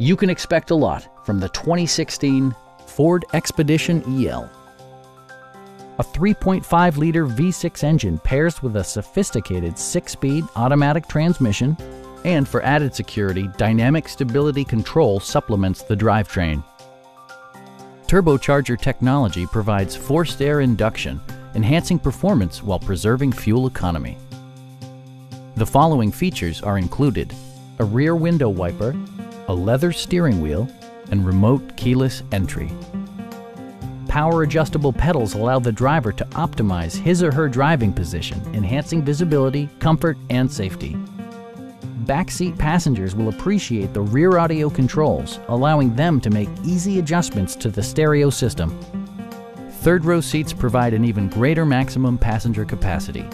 You can expect a lot from the 2016 Ford Expedition EL. A 3.5-liter V6 engine pairs with a sophisticated 6-speed automatic transmission, and for added security, dynamic stability control supplements the drivetrain. Turbocharger technology provides forced air induction, enhancing performance while preserving fuel economy. The following features are included a rear window wiper, a leather steering wheel, and remote keyless entry. Power adjustable pedals allow the driver to optimize his or her driving position, enhancing visibility, comfort, and safety. Backseat passengers will appreciate the rear audio controls, allowing them to make easy adjustments to the stereo system. Third row seats provide an even greater maximum passenger capacity,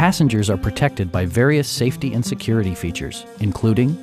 Passengers are protected by various safety and security features, including